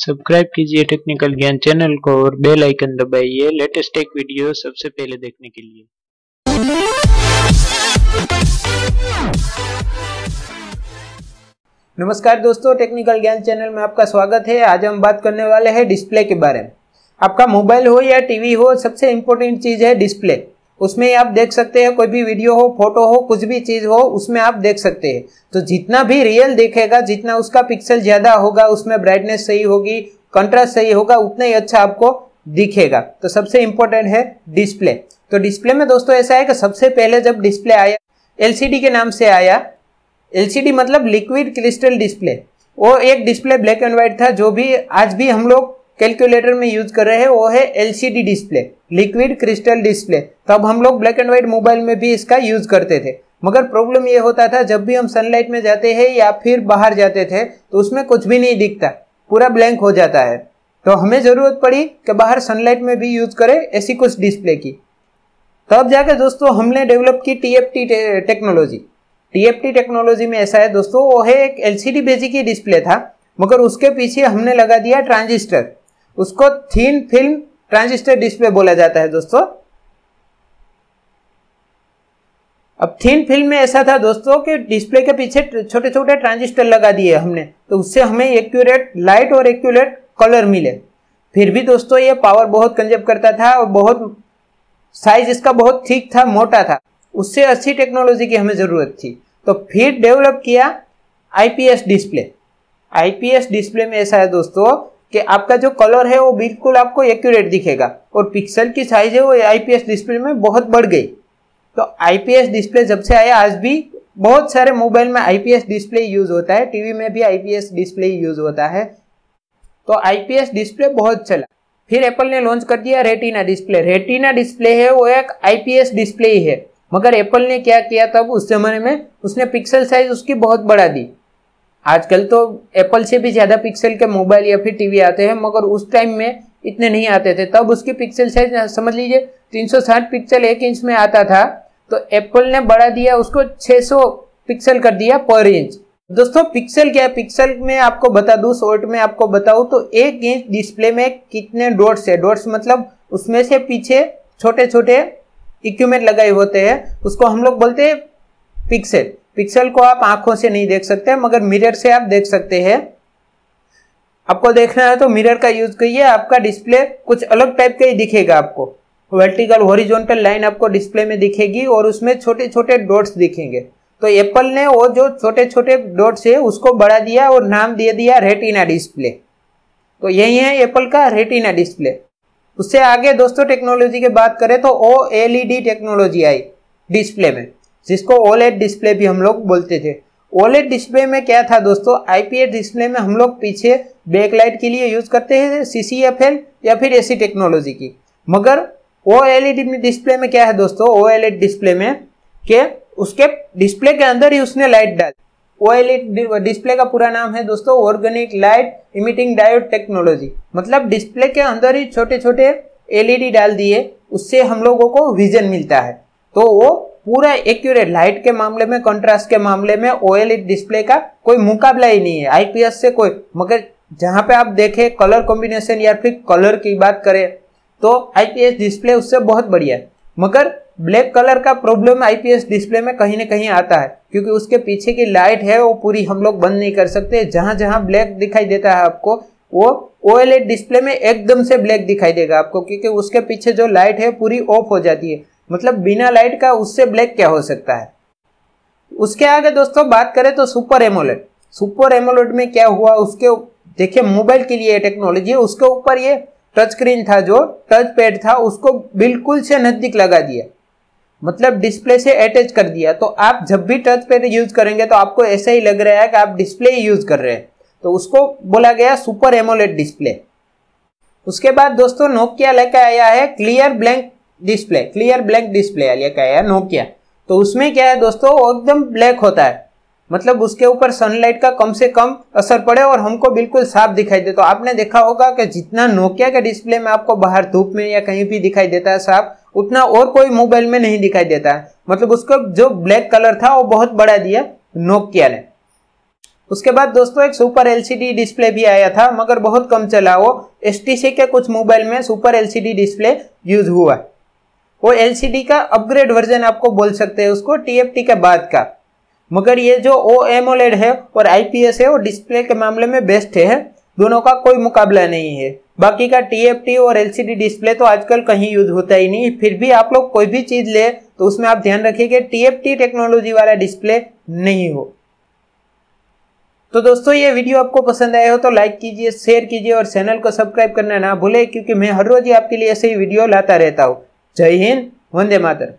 Subscribe कीजिए technical ज्ञान channel को और बेल आइकन दबाइए। लेटेस्ट टेक वीडियो सबसे पहले देखने के लिए। नमस्कार दोस्तों टेक्निकल ज्ञान चैनल में आपका स्वागत है। आज हम बात करने वाले हैं डिस्प्ले के बारे में। आपका मोबाइल हो या टीवी हो, सबसे इंपॉर्टेंट चीज़ है डिस्प्ले उसमें आप देख सकते हैं, कोई भी वीडियो हो फ़ोटो हो, कुछ भी चीज़ हो, उसमें आप देख सकते हैं। तो जितना भी रियल देखेगा, जितना उसका पिक्सल ज़्यादा होगा, उसमें ब्राइटनेस सही होगी कंट्रास्ट सही होगा, उतना ही अच्छा आपको दिखेगा। तो सबसे इंपॉर्टेंट है डिस्प्ले तो डिस्प्ले में दोस्तों ऐसा है कि सबसे पहले जब डिस्प्ले आया एलसीडी के नाम से आया एलसीडी मतलब लिक्विड क्रिस्टल डिस्प्ले वो एक डिस्प्ले ब्लैक एंड व्हाइट था, जो भी आज भी हम लोग कैलकुलेटर में यूज़ कर रहे हैं, वो है LCD display liquid crystal display तब हम लोग ब्लैक एंड व्हाइट मोबाइल में भी इसका यूज़ करते थे। मगर प्रॉब्लम ये होता था, जब भी हम सनलाइट में जाते हैं या फिर बाहर जाते थे तो उसमें कुछ भी नहीं दिखता, पूरा ब्लैंक हो जाता है। तो हमें ज़रूरत पड़ी कि बाहर सनलाइट में भी यूज़ करें, ऐसी कुछ डिस्प्ले की। तब जाके दोस्तों, हमने डेवलप की टीएफटी टेक्नोलॉजी टीएफटी टेक्नोलॉजी में ऐसा है दोस्तों, वो है एक एलसीडी बेसिक ही डिस्प्ले था, मगर उसके पीछे हमने लगा दिया ट्रांजिस्टर उसको थीन फ़िल्म ट्रांजिस्टर डिस्प्ले बोला जाता है दोस्तों। अब थीन फ़िल्म में ऐसा था दोस्तों कि डिस्प्ले के पीछे छोटे छोटे ट्रांजिस्टर लगा दिए हमने तो उससे हमें एक्यूरेट लाइट और एक्यूरेट कलर मिले। फिर भी दोस्तों ये पावर बहुत कंजर्व करता था और बहुत साइज़ इसका बहुत ठीक था, मोटा था। उससे अच्छी टेक्नोलॉजी की हमें ज़रूरत थी। तो फिर डेवलप किया आईपीएस डिस्प्ले। आईपीएस डिस्प्ले में ऐसा है दोस्तों कि आपका जो कलर है वो बिल्कुल आपको एक्यूरेट दिखेगा। और पिक्सल की साइज़ है वो आईपीएस डिस्प्ले में बहुत बढ़ गई। तो आईपीएस डिस्प्ले जब से आया, आज भी बहुत सारे मोबाइल में आईपीएस डिस्प्ले यूज़ होता है। टीवी में भी आईपीएस डिस्प्ले यूज़ होता है। तो आईपीएस डिस्प्ले बहुत चला। फिर एप्पल ने लॉन्च कर दिया रेटिना डिस्प्ले रेटिना डिस्प्ले है वो एक आईपीएस डिस्प्ले ही है। मगर एप्पल ने क्या किया तब, उस जमाने में उसने पिक्सल साइज़ उसकी बहुत बढ़ा दी। आजकल तो एप्पल से भी ज़्यादा पिक्सल के मोबाइल या फिर टीवी आते हैं, मगर उस टाइम में इतने नहीं आते थे। तब उसकी पिक्सल साइज़ समझ लीजिए 360 पिक्सल एक इंच में आता था तो एप्पल ने बढ़ा दिया, उसको 600 पिक्सल कर दिया पर इंच दोस्तों पिक्सल क्या है? पिक्सल में आपको बता दूँ शॉर्ट में आपको बताऊँ तो एक इंच डिस्प्ले में कितने डॉट्स है? डॉट्स मतलब उसमें से पीछे छोटे छोटे इक्विपमेंट लगाए होते हैं, उसको हम लोग बोलते हैं पिक्सल पिक्सल को आप आँखों से नहीं देख सकते, मगर मिरर से आप देख सकते हैं। आपको देखना है तो मिरर का यूज़ करिए, आपका डिस्प्ले कुछ अलग टाइप का ही दिखेगा आपको। वर्टिकल हॉरिजॉन्टल लाइन आपको डिस्प्ले में दिखेगी और उसमें छोटे छोटे डॉट्स दिखेंगे। तो एप्पल ने वो जो छोटे छोटे डॉट्स है, उसको बढ़ा दिया और नाम दे दिया रेटिना डिस्प्ले। तो यही है एप्पल का रेटिना डिस्प्ले। उससे आगे दोस्तों, टेक्नोलॉजी की बात करें तो ओ एलईडी टेक्नोलॉजी आई डिस्प्ले में। जिसको ओलेड डिस्प्ले भी हम लोग बोलते थे। ओलेड डिस्प्ले में क्या था दोस्तों? आईपीएस डिस्प्ले में हम लोग पीछे बैकलाइट के लिए यूज़ करते हैं सीसीएफएल या फिर ऐसी टेक्नोलॉजी की। मगर ओ डिस्प्ले में क्या है दोस्तों? ओ डिस्प्ले में के उसके डिस्प्ले के अंदर ही उसने लाइट डाल। ओ डिस्प्ले का पूरा नाम है दोस्तों organic light emitting diode technology मतलब डिस्प्ले के अंदर ही छोटे छोटे एलईडी डाल दिए, उससे हम लोगों को विजन मिलता है। तो वो पूरा एक्यूरेट लाइट के मामले में कंट्रास्ट के मामले में ओएलईडी डिस्प्ले का कोई मुकाबला ही नहीं है। आईपीएस से कोई, मगर जहाँ पे आप देखें कलर कॉम्बिनेशन या फिर कलर की बात करें तो आईपीएस डिस्प्ले उससे बहुत बढ़िया है। मगर ब्लैक कलर का प्रॉब्लम आईपीएस डिस्प्ले में कहीं ना कहीं आता है, क्योंकि उसके पीछे की लाइट है, वो पूरी हम लोग बंद नहीं कर सकते। जहाँ जहाँ ब्लैक दिखाई देता है आपको, वो ओएलईडी डिस्प्ले में एकदम से ब्लैक दिखाई देगा आपको, क्योंकि उसके पीछे जो लाइट है, पूरी ऑफ़ हो जाती है। मतलब बिना लाइट का उससे ब्लैक क्या हो सकता है? उसके आगे दोस्तों बात करें तो सुपर एमोलेट सुपर एमोलेट में क्या हुआ? उसके देखिए, मोबाइल के लिए टेक्नोलॉजी उसके ऊपर ये टच स्क्रीन था जो, टच पैड था, उसको बिल्कुल से नज़दीक लगा दिया। मतलब डिस्प्ले से अटैच कर दिया। तो आप जब भी टच पैड यूज़ करेंगे तो आपको ऐसा ही लग रहा है कि आप डिस्प्ले ही यूज़ कर रहे हैं। तो उसको बोला गया सुपर एमोलेट डिस्प्ले। उसके बाद दोस्तों नोकिया लेकर आया है clear blank display clear black display लेकर आया नोकिया तो उसमें क्या है दोस्तों एकदम ब्लैक होता है। मतलब उसके ऊपर सनलाइट का कम से कम असर पड़े और हमको बिल्कुल साफ़ दिखाई दे। तो आपने देखा होगा कि जितना नोकिया के डिस्प्ले में आपको बाहर धूप में या कहीं भी दिखाई देता है साफ़, उतना और कोई मोबाइल में नहीं दिखाई देता। है मतलब उसका जो ब्लैक कलर था, वो बहुत बड़ा दिया नोकिया ने। उसके बाद दोस्तों एक सुपर एलसीडी डिस्प्ले भी आया था, मगर बहुत कम चला। वो एसटीसी के कुछ मोबाइल में सुपर एलसीडी डिस्प्ले यूज़ हुआ। वो एलसीडी का अपग्रेड वर्जन आपको बोल सकते हैं उसको टीएफटी के बाद का। मगर ये जो ओ एमोलेड है और आईपीएस है, वो डिस्प्ले के मामले में बेस्ट है। दोनों का कोई मुकाबला नहीं है। बाकी का टीएफटी और एलसीडी डिस्प्ले तो आजकल कहीं यूज़ होता ही नहीं। फिर भी आप लोग कोई भी चीज़ ले तो उसमें आप ध्यान रखिए कि टीएफटी टेक्नोलॉजी वाला डिस्प्ले नहीं हो। तो दोस्तों, ये वीडियो आपको पसंद आया हो तो लाइक कीजिए शेयर कीजिए और चैनल को सब्सक्राइब करना ना भूले, क्योंकि मैं हर रोज ही आपके लिए ऐसे ही वीडियो लाता रहता हूँ। जय हिंद वंदे मातर